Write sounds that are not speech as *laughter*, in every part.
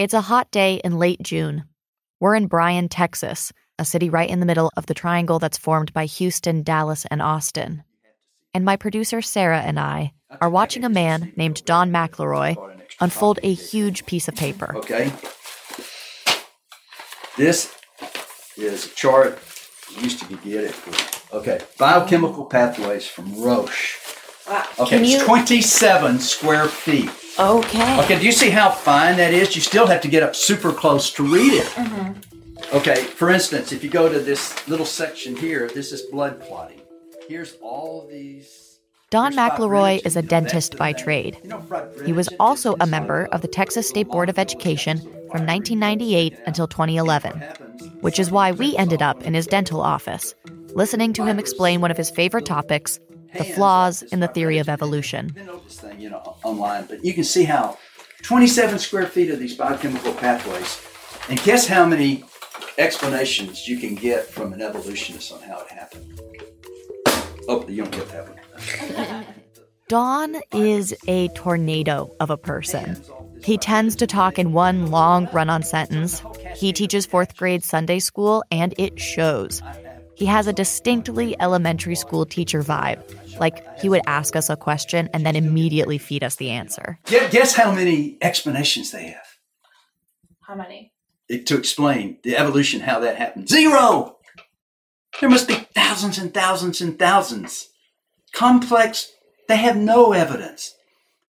It's a hot day in late June. We're in Bryan, Texas, a city right in the middle of the triangle that's formed by Houston, Dallas, and Austin. And my producer Sarah and I are watching a man named Don McLeroy unfold a huge piece of paper. Okay. This is a chart. Used to get it. Okay. Biochemical pathways from Roche. Okay, Can it's you- 27 square feet. Okay. Okay, do you see how fine that is? You still have to get up super close to read it. Mm-hmm. Okay, for instance, if you go to this little section here, this is blood clotting. Here's all these. Don There's McLeroy is a dentist by trade. He was also a member of the Texas State Board of Education from 1998 until 2011, which is why we ended up in his dental office, listening to him explain one of his favorite topics the flaws in the theory of evolution. I know this thing, you know, online, but you can see how 27 square feet of these biochemical pathways, and guess how many explanations you can get from an evolutionist on how it happened. Oh, you don't get that one. *laughs* Don is a tornado of a person. He tends to talk in one long run on sentence. He teaches fourth grade Sunday school, and it shows. He has a distinctly elementary school teacher vibe. Like he would ask us a question and then immediately feed us the answer. Guess, guess how many explanations they have How many? it- to explain the evolution, how that happened. Zero! There must be thousands and thousands and thousands. Complex, they have no evidence.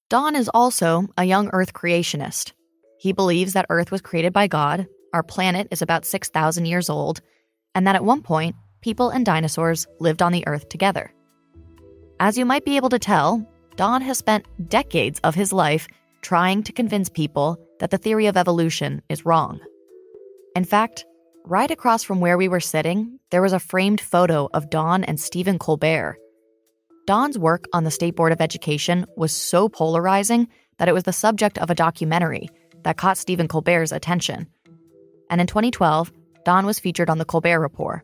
Don is also a young Earth creationist. He believes that Earth was created by God, our planet is about 6,000 years old, and that at one point, people and dinosaurs lived on the Earth together. As you might be able to tell, Don has spent decades of his life trying to convince people that the theory of evolution is wrong. In fact, right across from where we were sitting, there was a framed photo of Don and Stephen Colbert. Don's work on the State Board of Education was so polarizing that it was the subject of a documentary that caught Stephen Colbert's attention. And in 2012, Don was featured on the Colbert Report.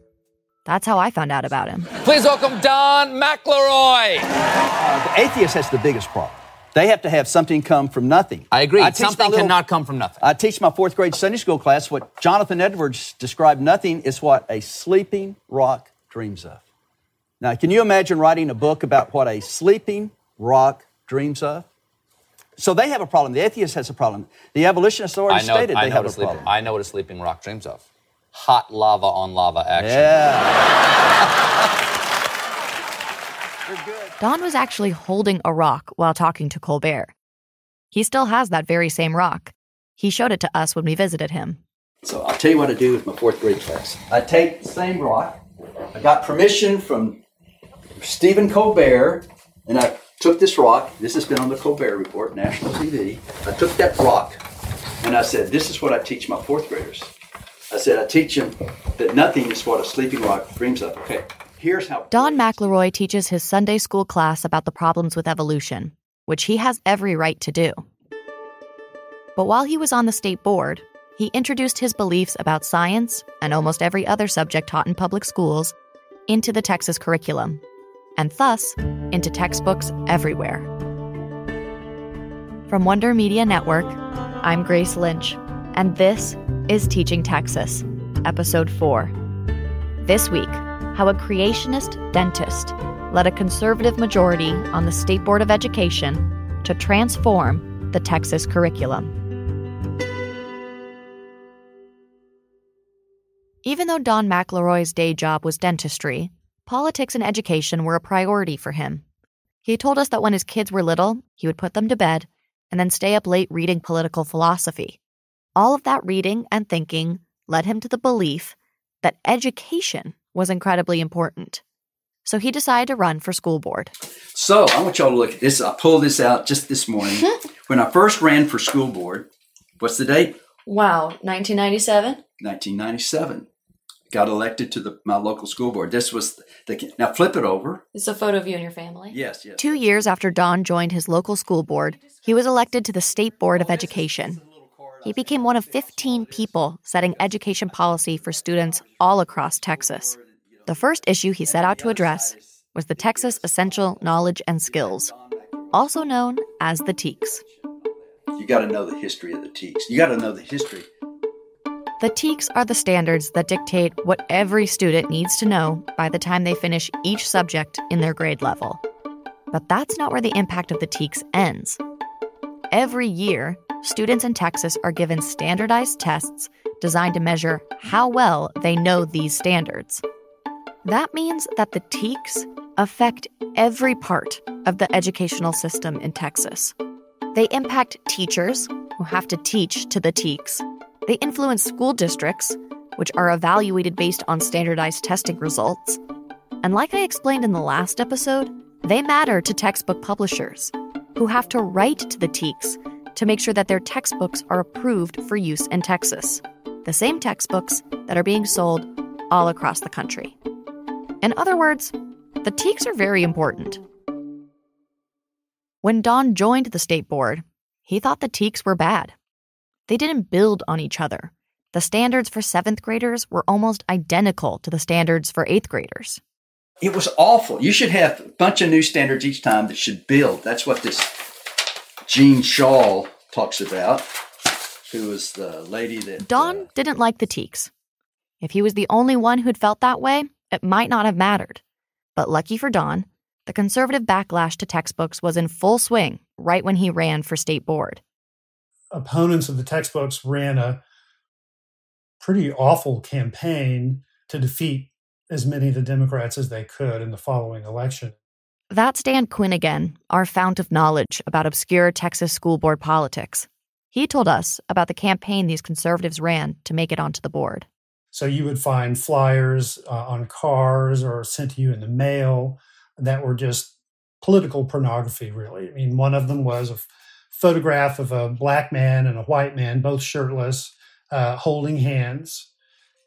That's how I found out about him. Please welcome Don McLeroy. Uh, the atheist has the biggest problem. They have to have something come from nothing. I agree. teach my Something little- cannot come from nothing. I teach my fourth grade Sunday school class what Jonathan Edwards described nothing is what a sleeping rock dreams of. Now, can you imagine writing a book about what a sleeping rock dreams of? So they have a problem. The atheist has a problem. The evolutionists I already know. stated I they have a a sleeping. problem. I know what a sleeping rock dreams of. Hot lava on lava action. Yeah. *laughs* Don was actually holding a rock while talking to Colbert. He still has that very same rock. He showed it to us when we visited him. So I'll tell you what I do with my fourth grade class. I take the same rock. I got permission from Stephen Colbert, and I took this rock. This has been on the Colbert Report, national TV. I took that rock, and I said, "This is what I teach my fourth graders." I said, "I teach them that nothing is what a sleeping rock dreams of." Okay, here's how. Don McLeroy teaches his Sunday school class about the problems with evolution, which he has every right to do. But while he was on the state board, he introduced his beliefs about science and almost every other subject taught in public schools into the Texas curriculum, and thus into textbooks everywhere. From Wonder Media Network, I'm Grace Lynch, and this is Teaching Texas, Episode 4. This week, how a creationist dentist led a conservative majority on the State Board of Education to transform the Texas curriculum. Even though Don McLeroy's day job was dentistry, politics and education were a priority for him. He told us that when his kids were little, he would put them to bed and then stay up late reading political philosophy. All of that reading and thinking led him to the belief that education was incredibly important. So he decided to run for school board. So I want y'all to look at this. I pulled this out just this morning. *laughs* when I first ran for school board, what's the date? Wow, 1997? 1997. Got elected to the, my local school board. This was the now flip it over. It's a photo of you and your family. Yes, yes. Two years after Don joined his local school board, he was elected to the State Board of Education. He became one of 15 people setting education policy for students all across Texas. The first issue he set out to address was the Texas Essential Knowledge and Skills, also known as the TEKS. You got to know the history of the TEKS. You got to know the history. The TEKS are the standards that dictate what every student needs to know by the time they finish each subject in their grade level. But that's not where the impact of the TEKS ends. Every year, students in Texas are given standardized tests designed to measure how well they know these standards. That means that the TEKS affect every part of the educational system in Texas. They impact teachers, who have to teach to the TEKS. They influence school districts, which are evaluated based on standardized testing results. And like I explained in the last episode, they matter to textbook publishers, who have to write to the TEKS to make sure that their textbooks are approved for use in Texas, the same textbooks that are being sold all across the country. In other words, the TEKS are very important. When Don joined the state board, he thought the TEKS were bad. They didn't build on each other. The standards for seventh graders were almost identical to the standards for eighth graders. It was awful. You should have a bunch of new standards each time that should build. That's what this Jean Shaw talks about, who was the lady that. Don uh, didn't like the TEKS. If he was the only one who'd felt that way, it might not have mattered. But lucky for Don, the conservative backlash to textbooks was in full swing right when he ran for state board. Opponents of the textbooks ran a pretty awful campaign to defeat as many of the Democrats as they could in the following election. That's Dan Quinn again, our fount of knowledge about obscure Texas school board politics. He told us about the campaign these conservatives ran to make it onto the board. So you would find flyers uh, on cars or sent to you in the mail that were just political pornography, really. I mean, one of them was a f- photograph of a black man and a white man, both shirtless, uh, holding hands.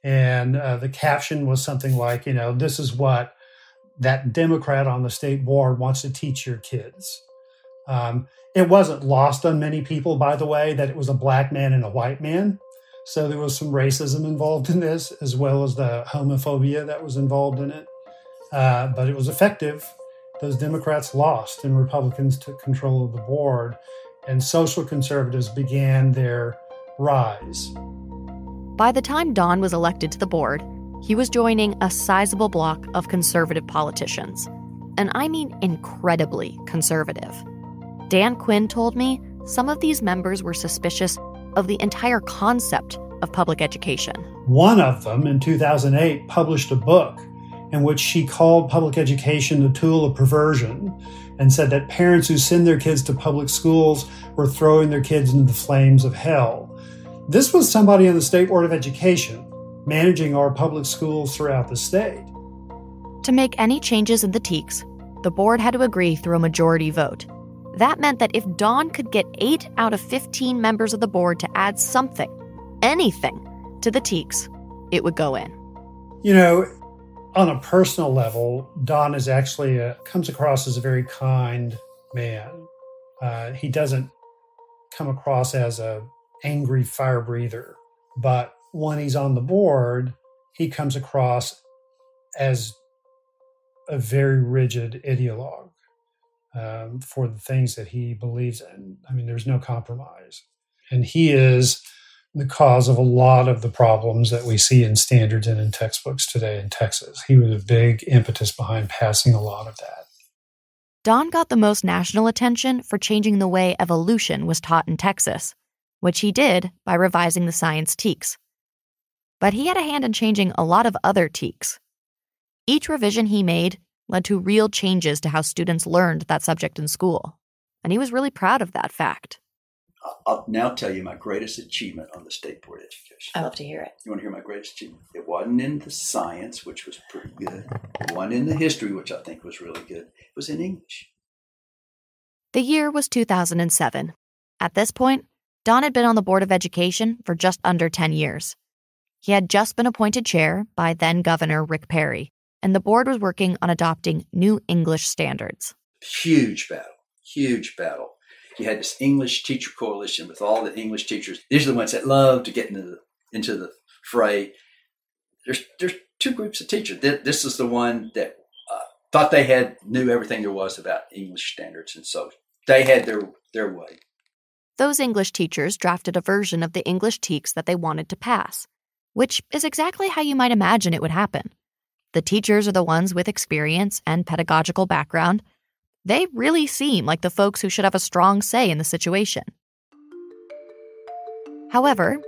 And uh, the caption was something like, you know, this is what that Democrat on the state board wants to teach your kids. Um, it wasn't lost on many people, by the way, that it was a black man and a white man. So there was some racism involved in this, as well as the homophobia that was involved in it. Uh, but it was effective. Those Democrats lost, and Republicans took control of the board, and social conservatives began their rise. By the time Don was elected to the board, he was joining a sizable block of conservative politicians. And I mean incredibly conservative. Dan Quinn told me some of these members were suspicious of the entire concept of public education. One of them, in 2008, published a book in which she called public education the tool of perversion and said that parents who send their kids to public schools were throwing their kids into the flames of hell. This was somebody in the State Board of Education managing our public schools throughout the state. To make any changes in the TEKS, the board had to agree through a majority vote. That meant that if Don could get 8 out of 15 members of the board to add something, anything, to the TEKS, it would go in. You know, on a personal level, Don is actually a, comes across as a very kind man. Uh, he doesn't come across as a angry fire breather, but when he's on the board, he comes across as a very rigid ideologue um, for the things that he believes in. I mean, there's no compromise. And he is the cause of a lot of the problems that we see in standards and in textbooks today in Texas. He was a big impetus behind passing a lot of that. Don got the most national attention for changing the way evolution was taught in Texas, which he did by revising the science TEKS. But he had a hand in changing a lot of other TEKS. Each revision he made led to real changes to how students learned that subject in school, and he was really proud of that fact. I'll now tell you my greatest achievement on the state board of education. I love to hear it. You want to hear my greatest achievement? It wasn't in the science, which was pretty good. It wasn't in the history, which I think was really good. It was in English. The year was 2007. At this point, Don had been on the Board of Education for just under 10 years. He had just been appointed chair by then Governor Rick Perry, and the board was working on adopting new English standards. Huge battle, huge battle. You had this English teacher coalition with all the English teachers. These are the ones that love to get into the, into the fray. There's there's two groups of teachers. This is the one that uh, thought they had knew everything there was about English standards, and so they had their their way. those English teachers drafted a version of the English TEKS that they wanted to pass, which is exactly how you might imagine it would happen. The teachers are the ones with experience and pedagogical background. They really seem like the folks who should have a strong say in the situation. However,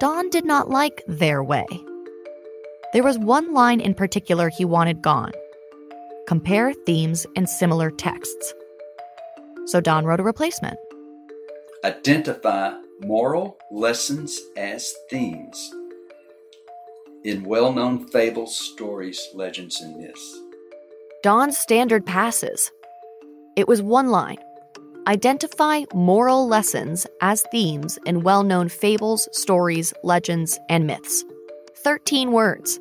Don did not like their way. There was one line in particular he wanted gone compare themes in similar texts. So Don wrote a replacement. Identify moral lessons as themes in well known fables, stories, legends, and myths. Don's standard passes. It was one line Identify moral lessons as themes in well known fables, stories, legends, and myths. 13 words.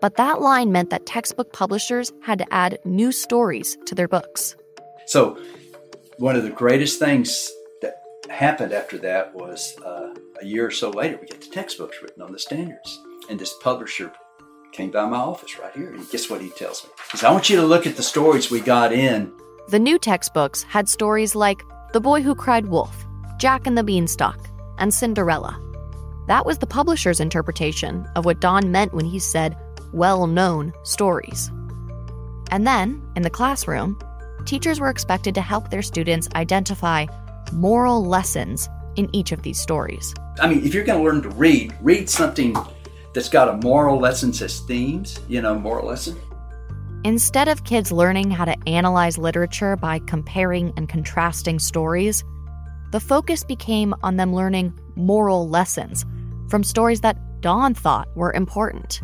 But that line meant that textbook publishers had to add new stories to their books. So, one of the greatest things that happened after that was uh, a year or so later, we get the textbooks written on the standards. And this publisher came by my office right here, and guess what he tells me? He says, I want you to look at the stories we got in. The new textbooks had stories like The Boy Who Cried Wolf, Jack and the Beanstalk, and Cinderella. That was the publisher's interpretation of what Don meant when he said well known stories. And then, in the classroom, teachers were expected to help their students identify moral lessons in each of these stories. I mean, if you're going to learn to read, read something that's got a moral lesson as themes, you know, moral lesson. Instead of kids learning how to analyze literature by comparing and contrasting stories, the focus became on them learning moral lessons from stories that Don thought were important.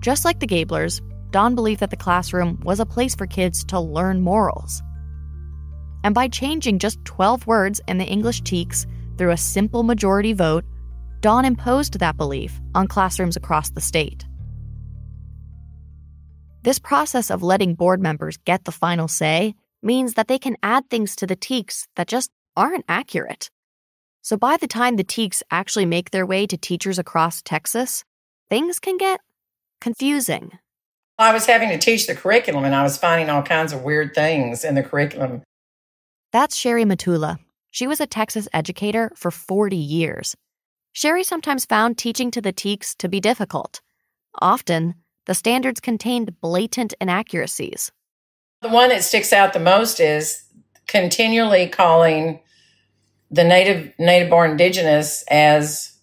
Just like the Gablers, Don believed that the classroom was a place for kids to learn morals. And by changing just 12 words in the English TEKS through a simple majority vote, Don imposed that belief on classrooms across the state. This process of letting board members get the final say means that they can add things to the TEKS that just aren't accurate. So by the time the TEKS actually make their way to teachers across Texas, things can get confusing. I was having to teach the curriculum and I was finding all kinds of weird things in the curriculum. That's Sherry Matula. She was a Texas educator for 40 years. Sherry sometimes found teaching to the TEKS to be difficult. Often, the standards contained blatant inaccuracies. The one that sticks out the most is continually calling the native native born indigenous as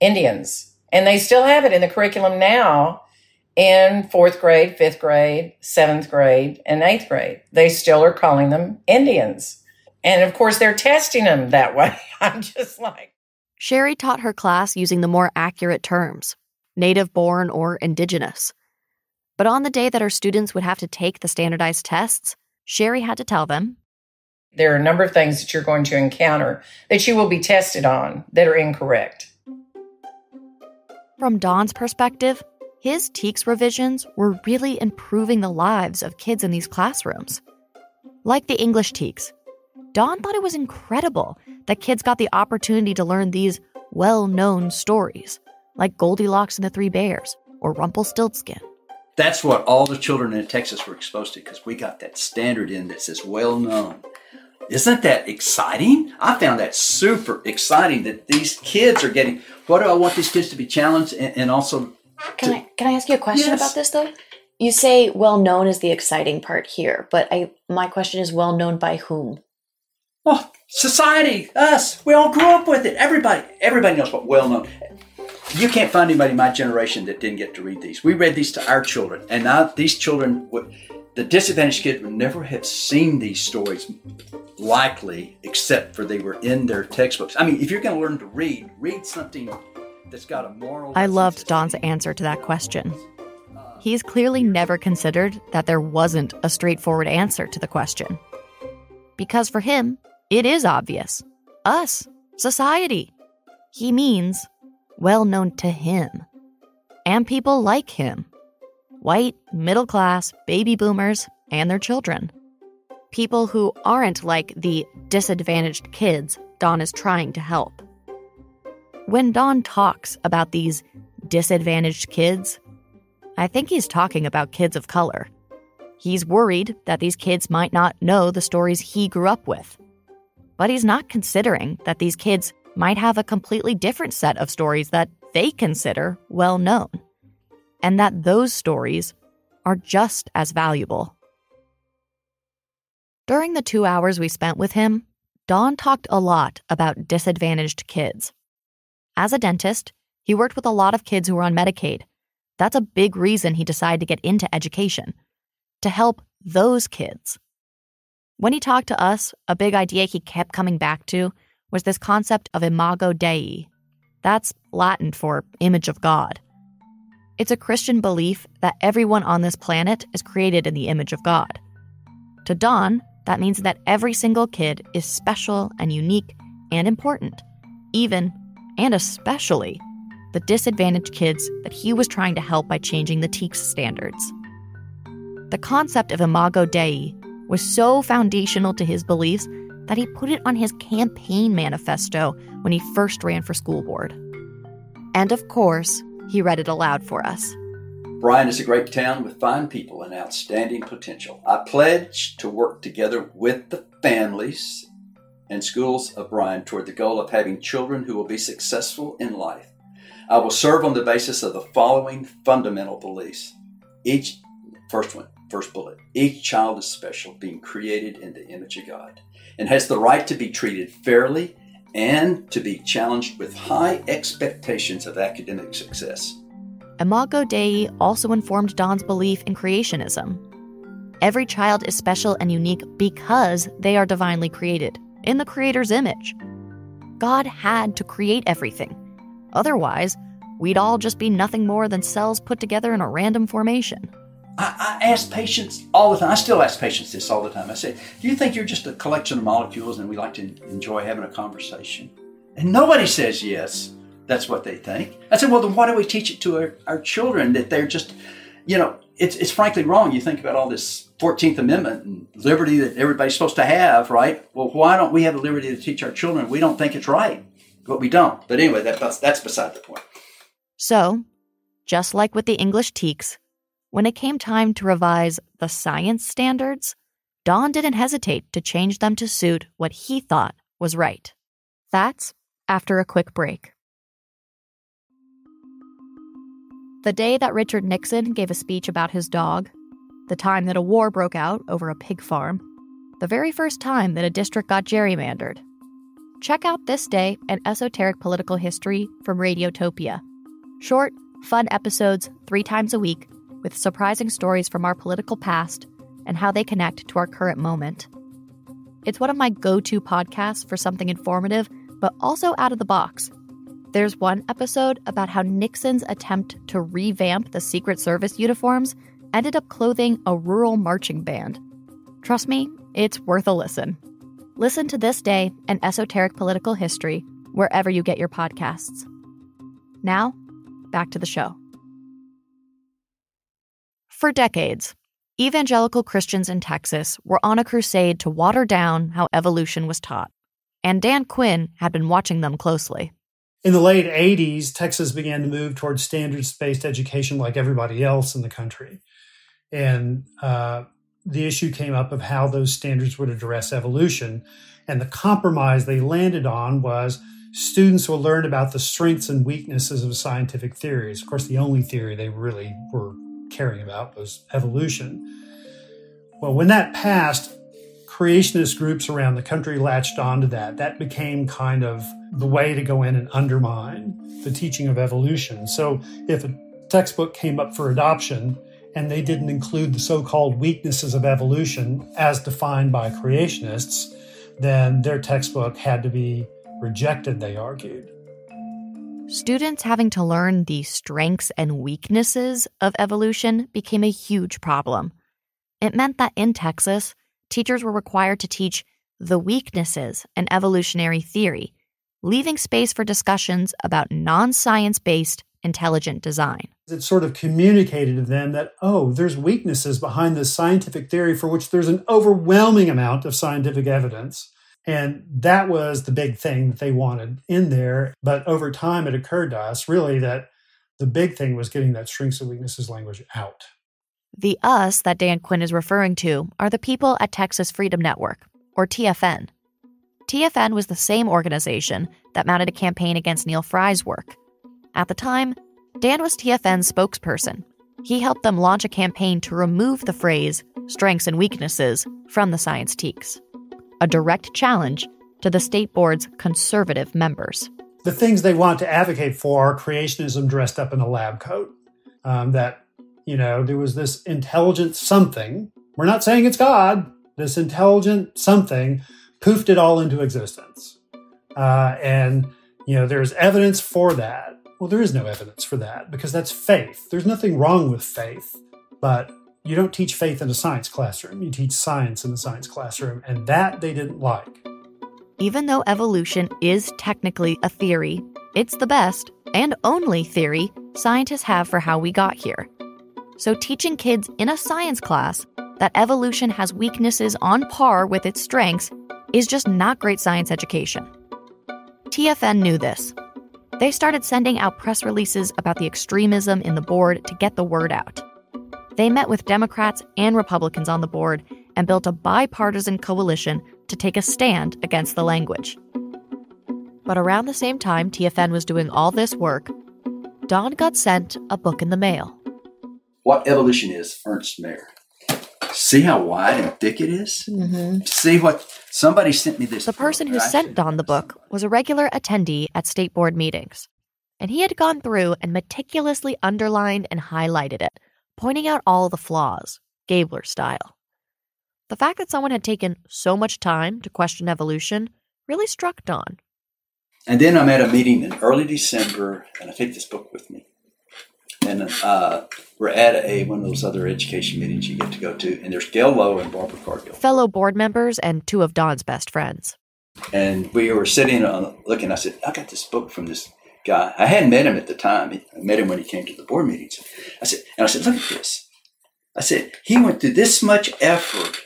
Indians. And they still have it in the curriculum now in fourth grade, fifth grade, seventh grade, and eighth grade. They still are calling them Indians. And of course, they're testing them that way. *laughs* I'm just like. Sherry taught her class using the more accurate terms native born or indigenous. But on the day that her students would have to take the standardized tests, Sherry had to tell them there are a number of things that you're going to encounter that you will be tested on that are incorrect. From Don's perspective, his TEKS revisions were really improving the lives of kids in these classrooms. Like the English TEKS, Don thought it was incredible that kids got the opportunity to learn these well known stories, like Goldilocks and the Three Bears or Rumpelstiltskin. That's what all the children in Texas were exposed to because we got that standard in that says well known. Isn't that exciting? I found that super exciting that these kids are getting. What do I want these kids to be challenged and, and also? Can to, I can I ask you a question Yes. about this though? You say well known is the exciting part here, but I my question is well known by whom? Well, society, us, we all grew up with it. Everybody, everybody knows what well known. You can't find anybody in my generation that didn't get to read these. We read these to our children, and now these children. The disadvantaged kid would never have seen these stories, likely, except for they were in their textbooks. I mean, if you're going to learn to read, read something that's got a moral. I loved. Don's answer to that question. He's clearly never considered that there wasn't a straightforward answer to the question. Because for him, it is obvious. Us, society. He means well known to him and people like him white, middle class, baby boomers, and their children. People who aren't like the disadvantaged kids Don is trying to help. When Don talks about these disadvantaged kids, I think he's talking about kids of color. He's worried that these kids might not know the stories he grew up with. But he's not considering that these kids might have a completely different set of stories that they consider well known, and that those stories are just as valuable. During the two hours we spent with him, Don talked a lot about disadvantaged kids. As a dentist, he worked with a lot of kids who were on Medicaid. That's a big reason he decided to get into education to help those kids. When he talked to us, a big idea he kept coming back to was this concept of imago Dei. That's Latin for image of God. It's a Christian belief that everyone on this planet is created in the image of God. To Don, that means that every single kid is special and unique and important, even and especially the disadvantaged kids that he was trying to help by changing the TEKS standards. The concept of Imago Dei was so foundational to his beliefs that he put it on his campaign manifesto when he first ran for school board. And of course, he read it aloud for us. Bryan is a great town with fine people and outstanding potential. I pledge to work together with the families and schools of Bryan toward the goal of having children who will be successful in life. I will serve on the basis of the following fundamental beliefs. Each, first one, first bullet, each child is special, being created in the image of God, and has the right to be treated fairly and to be challenged with high expectations of academic success. Imago Dei also informed Don's belief in creationism. Every child is special and unique because they are divinely created, in the Creator's image. God had to create everything. Otherwise, we'd all just be nothing more than cells put together in a random formation. I, I ask patients all the time. I still ask patients this all the time. I say, "Do you think you're just a collection of molecules, and we like to enjoy having a conversation?" And nobody says yes. That's what they think. I said, "Well, then why do we teach it to our, our children that they're just, you know, it's it's frankly wrong. You think about all this Fourteenth Amendment and liberty that everybody's supposed to have, right? Well, why don't we have the liberty to teach our children? We don't think it's right, but we don't. But anyway, that, that's beside the point. So, just like with the English TEKS, when it came time to revise the science standards, Don didn't hesitate to change them to suit what he thought was right. That's after a quick break. The day that Richard Nixon gave a speech about his dog, the time that a war broke out over a pig farm, the very first time that a district got gerrymandered. Check out this day in esoteric political history from Radiotopia. Short, fun episodes three times a week with surprising stories from our political past and how they connect to our current moment. It's one of my go to podcasts for something informative, but also out of the box. There's one episode about how Nixon's attempt to revamp the Secret Service uniforms ended up clothing a rural marching band. Trust me, it's worth a listen. Listen to This Day in Esoteric Political History wherever you get your podcasts. Now, back to the show. For decades, evangelical Christians in Texas were on a crusade to water down how evolution was taught, and Dan Quinn had been watching them closely. In the late 80s, Texas began to move towards standards based education like everybody else in the country. And uh, the issue came up of how those standards would address evolution. And the compromise they landed on was students will learn about the strengths and weaknesses of scientific theories. Of course, the only theory they really were caring about was evolution. Well, when that passed, creationist groups around the country latched onto that. That became kind of the way to go in and undermine the teaching of evolution. So if a textbook came up for adoption and they didn't include the so called weaknesses of evolution as defined by creationists, then their textbook had to be rejected, they argued. Students having to learn the strengths and weaknesses of evolution became a huge problem. It meant that in Texas, teachers were required to teach the weaknesses in evolutionary theory, leaving space for discussions about non science based intelligent design. It sort of communicated to them that, oh, there's weaknesses behind this scientific theory for which there's an overwhelming amount of scientific evidence. And that was the big thing that they wanted in there. But over time, it occurred to us really that the big thing was getting that strengths and weaknesses language out. The us that Dan Quinn is referring to are the people at Texas Freedom Network, or TFN. TFN was the same organization that mounted a campaign against Neil Fry's work. At the time, Dan was TFN's spokesperson. He helped them launch a campaign to remove the phrase strengths and weaknesses from the science TEKS, a direct challenge to the state board's conservative members. The things they want to advocate for are creationism dressed up in a lab coat. Um, that, you know, there was this intelligent something. We're not saying it's God, this intelligent something poofed it all into existence. Uh, and, you know, there's evidence for that. Well, there is no evidence for that because that's faith. There's nothing wrong with faith, but you don't teach faith in a science classroom. You teach science in the science classroom, and that they didn't like. Even though evolution is technically a theory, it's the best and only theory scientists have for how we got here. So, teaching kids in a science class that evolution has weaknesses on par with its strengths is just not great science education. TFN knew this. They started sending out press releases about the extremism in the board to get the word out. They met with Democrats and Republicans on the board and built a bipartisan coalition to take a stand against the language. But around the same time TFN was doing all this work, Don got sent a book in the mail. What evolution is, Ernst Mayr. See how wide and thick it is? Mm-hmm. See what somebody sent me this. The person who book. sent Don the book was a regular attendee at state board meetings, and he had gone through and meticulously underlined and highlighted it, pointing out all the flaws, Gabler style. The fact that someone had taken so much time to question evolution really struck Don. And then I'm at a meeting in early December, and I take this book with me. And uh, we're at a one of those other education meetings you get to go to, and there's Gail Lowe and Barbara Cargill. Fellow board members and two of Don's best friends. And we were sitting on looking. I said, I got this book from this guy. I hadn't met him at the time. I met him when he came to the board meetings. I said, and I said, look at this. I said, he went through this much effort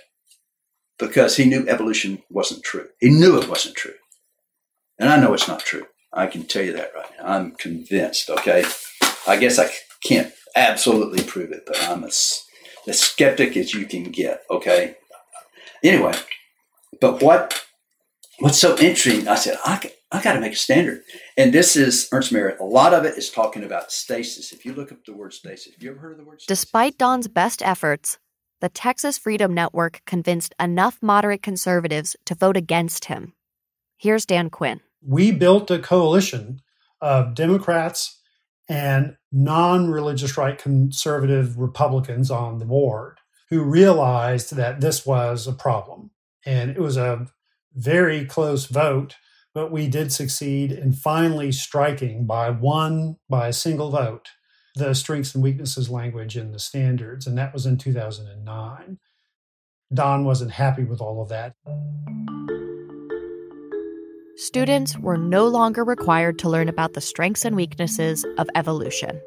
because he knew evolution wasn't true. He knew it wasn't true. And I know it's not true. I can tell you that right now. I'm convinced, okay? I guess I can't absolutely prove it, but I'm as, as skeptic as you can get, okay? Anyway, but what what's so interesting, I said, I, I got to make a standard. And this is Ernst Mayr. A lot of it is talking about stasis. If you look up the word stasis, have you ever heard of the word stasis? Despite Don's best efforts, the Texas Freedom Network convinced enough moderate conservatives to vote against him. Here's Dan Quinn. We built a coalition of Democrats and non religious right conservative Republicans on the board who realized that this was a problem. And it was a very close vote, but we did succeed in finally striking by one, by a single vote, the strengths and weaknesses language in the standards. And that was in 2009. Don wasn't happy with all of that. Students were no longer required to learn about the strengths and weaknesses of evolution.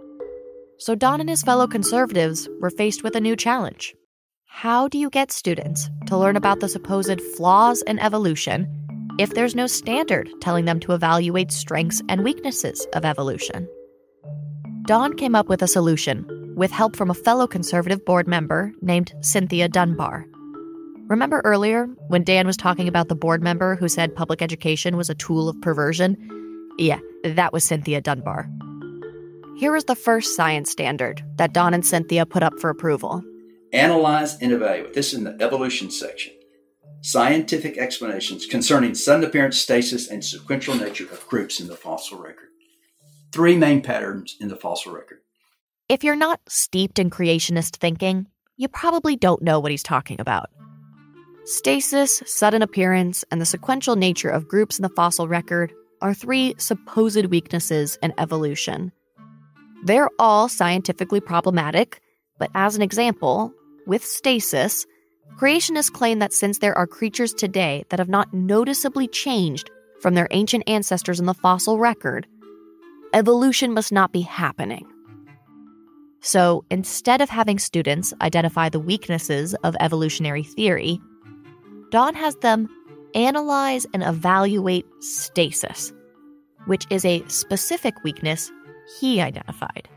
So Don and his fellow conservatives were faced with a new challenge. How do you get students to learn about the supposed flaws in evolution if there's no standard telling them to evaluate strengths and weaknesses of evolution? Don came up with a solution with help from a fellow conservative board member named Cynthia Dunbar. Remember earlier when Dan was talking about the board member who said public education was a tool of perversion? Yeah, that was Cynthia Dunbar. Here is the first science standard that Don and Cynthia put up for approval. Analyze and evaluate. This is in the evolution section. Scientific explanations concerning sudden appearance, stasis, and sequential nature of groups in the fossil record. Three main patterns in the fossil record. If you're not steeped in creationist thinking, you probably don't know what he's talking about. Stasis, sudden appearance, and the sequential nature of groups in the fossil record are three supposed weaknesses in evolution. They're all scientifically problematic, but as an example, with stasis, creationists claim that since there are creatures today that have not noticeably changed from their ancient ancestors in the fossil record, evolution must not be happening. So instead of having students identify the weaknesses of evolutionary theory, Don has them analyze and evaluate stasis, which is a specific weakness he identified.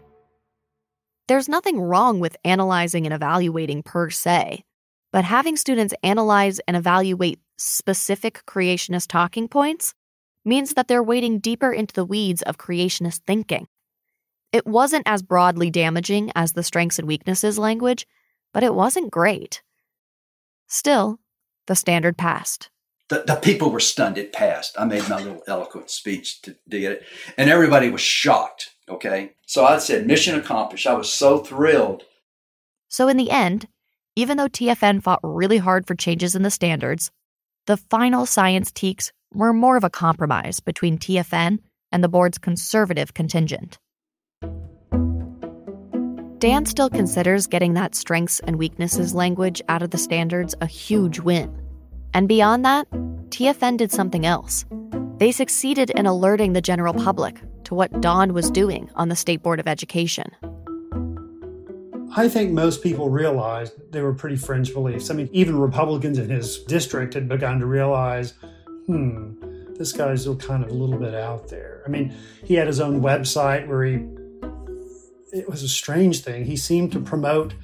There's nothing wrong with analyzing and evaluating per se, but having students analyze and evaluate specific creationist talking points means that they're wading deeper into the weeds of creationist thinking. It wasn't as broadly damaging as the strengths and weaknesses language, but it wasn't great. Still, the standard passed. The, the people were stunned. It passed. I made my little eloquent speech to, get it, and everybody was shocked. Okay. So I said, mission accomplished. I was so thrilled. So, in the end, even though TFN fought really hard for changes in the standards, the final science TEKS were more of a compromise between TFN and the board's conservative contingent. Dan still considers getting that strengths and weaknesses language out of the standards a huge win. And beyond that, TFN did something else. They succeeded in alerting the general public to what Don was doing on the State Board of Education. I think most people realized they were pretty fringe beliefs. I mean, even Republicans in his district had begun to realize, hmm, this guy's kind of a little bit out there. I mean, he had his own website where he it was a strange thing. He seemed to promote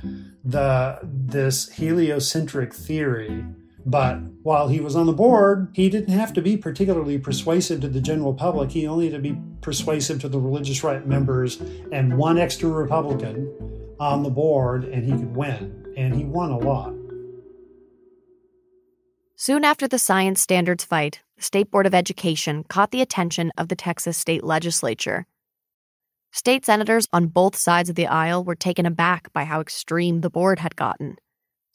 the this heliocentric theory, but while he was on the board, he didn't have to be particularly persuasive to the general public. He only had to be persuasive to the religious right members and one extra Republican on the board, and he could win. And he won a lot. Soon after the science standards fight, the State Board of Education caught the attention of the Texas state legislature State senators on both sides of the aisle were taken aback by how extreme the board had gotten,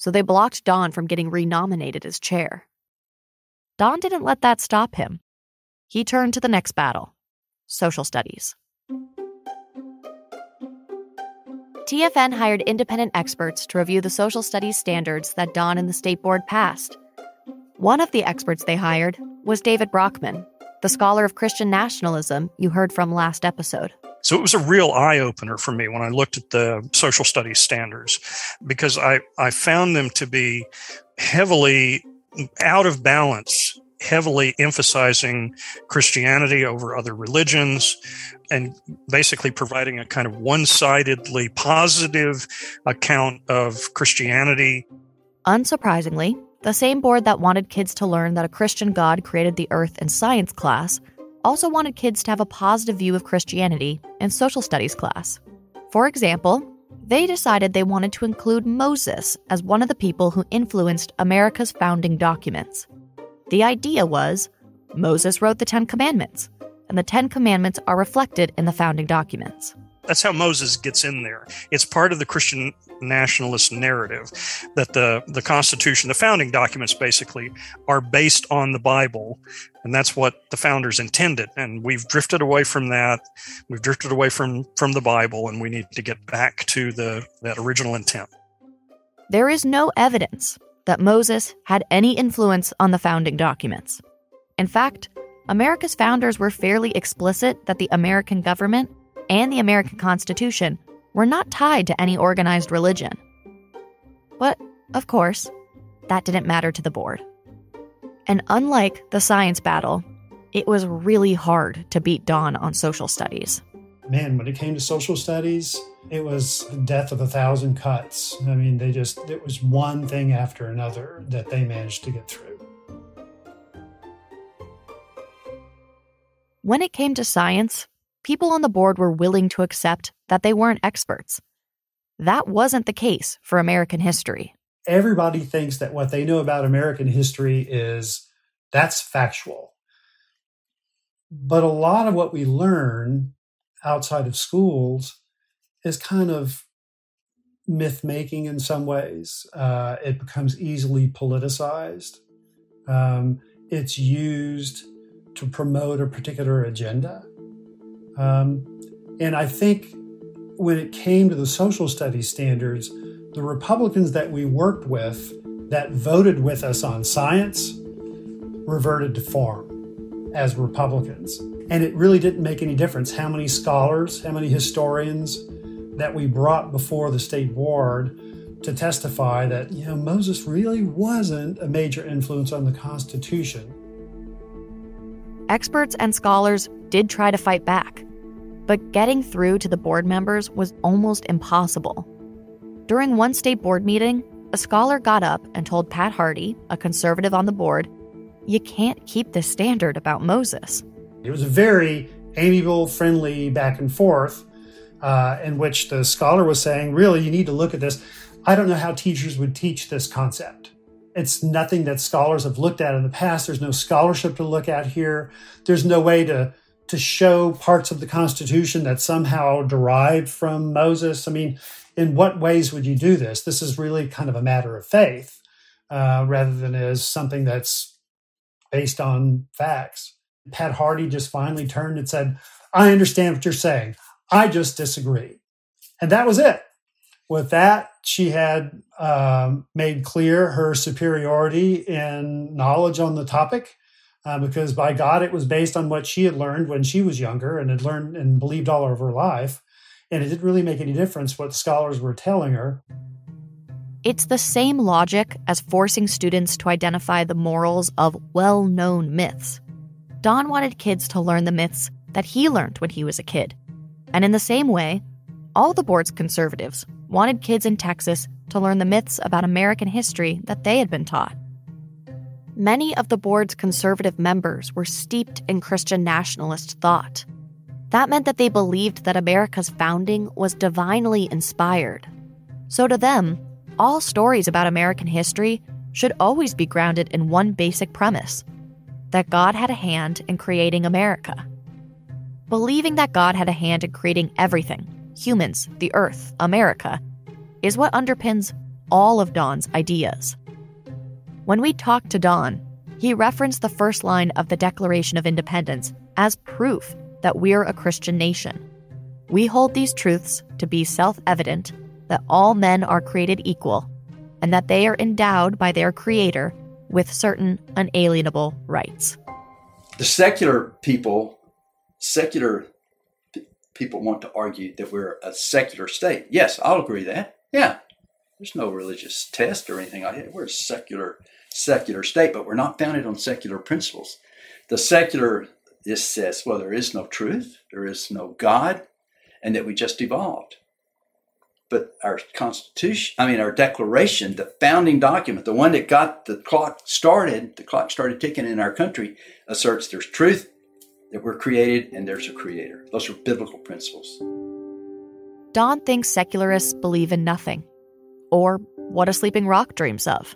so they blocked Don from getting renominated as chair. Don didn't let that stop him. He turned to the next battle social studies. TFN hired independent experts to review the social studies standards that Don and the state board passed. One of the experts they hired was David Brockman, the scholar of Christian nationalism you heard from last episode. So it was a real eye opener for me when I looked at the social studies standards because I, I found them to be heavily out of balance, heavily emphasizing Christianity over other religions, and basically providing a kind of one sidedly positive account of Christianity. Unsurprisingly, the same board that wanted kids to learn that a Christian God created the earth in science class also wanted kids to have a positive view of Christianity in social studies class. For example, they decided they wanted to include Moses as one of the people who influenced America's founding documents. The idea was Moses wrote the Ten Commandments, and the Ten Commandments are reflected in the founding documents. That's how Moses gets in there. It's part of the Christian nationalist narrative that the, the Constitution, the founding documents basically, are based on the Bible. And that's what the founders intended. And we've drifted away from that. We've drifted away from, from the Bible, and we need to get back to the, that original intent. There is no evidence that Moses had any influence on the founding documents. In fact, America's founders were fairly explicit that the American government and the American Constitution were not tied to any organized religion. But, of course, that didn't matter to the board. And unlike the science battle, it was really hard to beat Don on social studies. Man, when it came to social studies, it was the death of a thousand cuts. I mean, they just, it was one thing after another that they managed to get through. When it came to science, people on the board were willing to accept that they weren't experts. That wasn't the case for American history. Everybody thinks that what they know about American history is that's factual. But a lot of what we learn outside of schools is kind of myth making in some ways. Uh, it becomes easily politicized. Um, it's used to promote a particular agenda. Um, and I think when it came to the social studies standards, the Republicans that we worked with that voted with us on science reverted to form as Republicans. And it really didn't make any difference how many scholars, how many historians that we brought before the state board to testify that, you know, Moses really wasn't a major influence on the Constitution. Experts and scholars did try to fight back but getting through to the board members was almost impossible. During one state board meeting, a scholar got up and told Pat Hardy, a conservative on the board, you can't keep this standard about Moses. It was a very amiable, friendly back and forth uh, in which the scholar was saying, really, you need to look at this. I don't know how teachers would teach this concept. It's nothing that scholars have looked at in the past. There's no scholarship to look at here. There's no way to to show parts of the Constitution that somehow derived from Moses. I mean, in what ways would you do this? This is really kind of a matter of faith uh, rather than as something that's based on facts. Pat Hardy just finally turned and said, I understand what you're saying. I just disagree. And that was it. With that, she had um, made clear her superiority in knowledge on the topic uh, because by God, it was based on what she had learned when she was younger and had learned and believed all of her life. And it didn't really make any difference what scholars were telling her. It's the same logic as forcing students to identify the morals of well known myths. Don wanted kids to learn the myths that he learned when he was a kid. And in the same way, all the board's conservatives wanted kids in Texas to learn the myths about American history that they had been taught. Many of the board's conservative members were steeped in Christian nationalist thought. That meant that they believed that America's founding was divinely inspired. So to them, all stories about American history should always be grounded in one basic premise that God had a hand in creating America. Believing that God had a hand in creating everything humans, the earth, America is what underpins all of Don's ideas. When we talked to Don, he referenced the first line of the Declaration of Independence as proof that we're a Christian nation. We hold these truths to be self evident that all men are created equal and that they are endowed by their Creator with certain unalienable rights. The secular people, secular people want to argue that we're a secular state. Yes, I'll agree that. Yeah, there's no religious test or anything like that. We're a secular secular state, but we're not founded on secular principles. The secular this says, well, there is no truth, there is no God, and that we just evolved. But our Constitution, I mean, our Declaration, the founding document, the one that got the clock started, the clock started ticking in our country, asserts there's truth, that we're created, and there's a creator. Those are biblical principles. Don thinks secularists believe in nothing, or what a sleeping rock dreams of.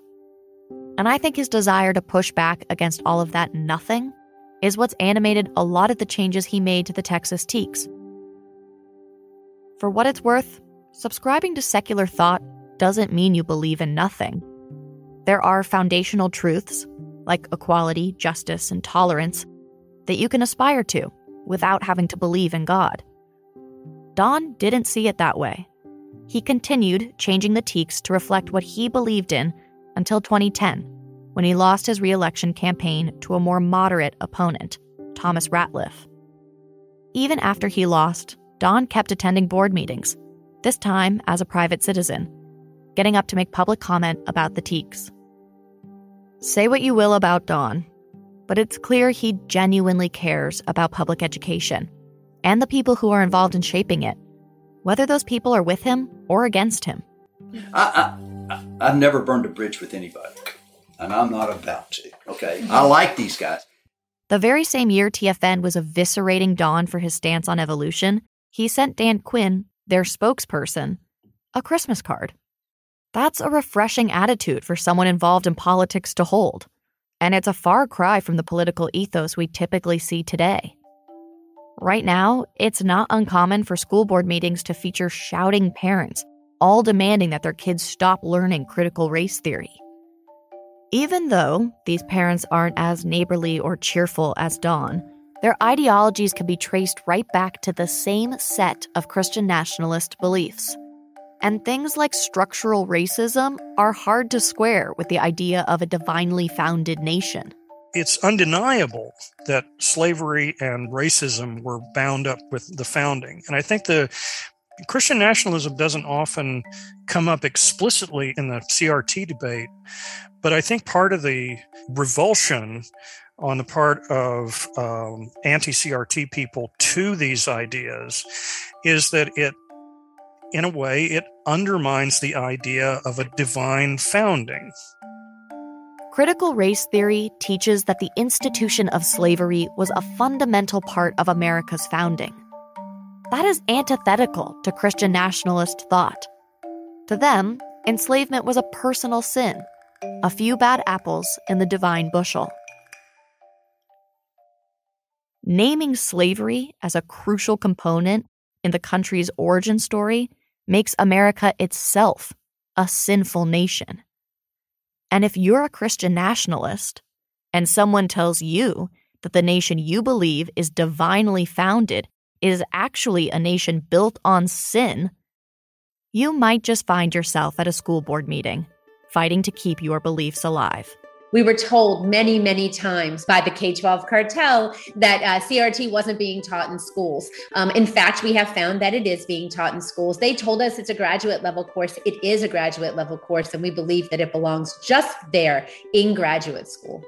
And I think his desire to push back against all of that nothing is what's animated a lot of the changes he made to the Texas TEKS. For what it's worth, subscribing to secular thought doesn't mean you believe in nothing. There are foundational truths, like equality, justice, and tolerance, that you can aspire to without having to believe in God. Don didn't see it that way. He continued changing the TEKS to reflect what he believed in until 2010, when he lost his reelection campaign to a more moderate opponent, Thomas Ratliff. Even after he lost, Don kept attending board meetings, this time as a private citizen, getting up to make public comment about the TEKS. Say what you will about Don, but it's clear he genuinely cares about public education and the people who are involved in shaping it, whether those people are with him or against him. I, I, I've never burned a bridge with anybody, and I'm not about to. Okay, I like these guys. The very same year TFN was eviscerating Don for his stance on evolution, he sent Dan Quinn, their spokesperson, a Christmas card. That's a refreshing attitude for someone involved in politics to hold, and it's a far cry from the political ethos we typically see today. Right now, it's not uncommon for school board meetings to feature shouting parents all demanding that their kids stop learning critical race theory. Even though these parents aren't as neighborly or cheerful as Don, their ideologies can be traced right back to the same set of Christian nationalist beliefs. And things like structural racism are hard to square with the idea of a divinely founded nation. It's undeniable that slavery and racism were bound up with the founding. And I think the Christian nationalism doesn't often come up explicitly in the CRT debate, but I think part of the revulsion on the part of um, anti CRT people to these ideas is that it, in a way, it undermines the idea of a divine founding. Critical race theory teaches that the institution of slavery was a fundamental part of America's founding. That is antithetical to Christian nationalist thought. To them, enslavement was a personal sin, a few bad apples in the divine bushel. Naming slavery as a crucial component in the country's origin story makes America itself a sinful nation. And if you're a Christian nationalist and someone tells you that the nation you believe is divinely founded is actually a nation built on sin, you might just find yourself at a school board meeting fighting to keep your beliefs alive. We were told many, many times by the K 12 cartel that uh, CRT wasn't being taught in schools. Um, in fact, we have found that it is being taught in schools. They told us it's a graduate level course. It is a graduate level course, and we believe that it belongs just there in graduate school.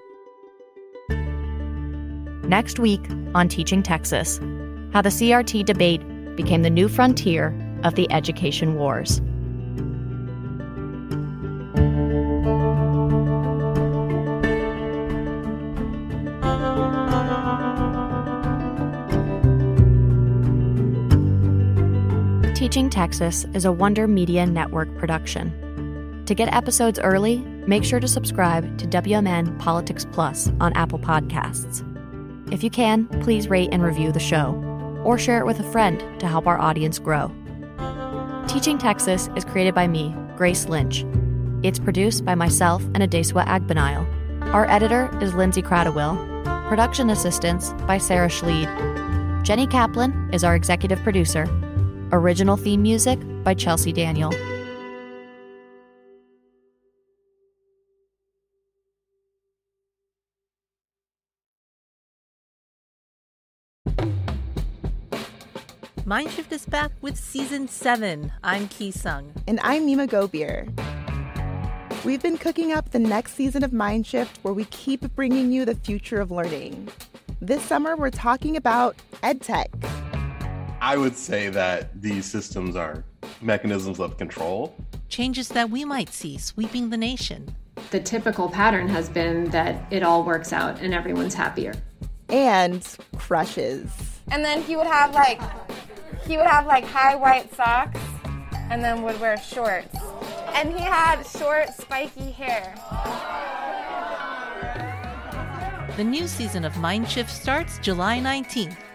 Next week on Teaching Texas, how the CRT debate became the new frontier of the education wars. Teaching Texas is a Wonder Media Network production. To get episodes early, make sure to subscribe to WMN Politics Plus on Apple Podcasts. If you can, please rate and review the show, or share it with a friend to help our audience grow. Teaching Texas is created by me, Grace Lynch. It's produced by myself and Adeswa Agbanile. Our editor is Lindsey Kratochwill. Production assistance by Sarah Schleed. Jenny Kaplan is our executive producer. Original theme music by Chelsea Daniel. Mindshift is back with season seven. I'm Ki Sung. And I'm Nimah Gobir. We've been cooking up the next season of Mindshift where we keep bringing you the future of learning. This summer, we're talking about EdTech. I would say that these systems are mechanisms of control. Changes that we might see sweeping the nation. The typical pattern has been that it all works out and everyone's happier. And crushes. And then he would have like he would have like high white socks and then would wear shorts. And he had short, spiky hair. The new season of Mindshift starts July 19th.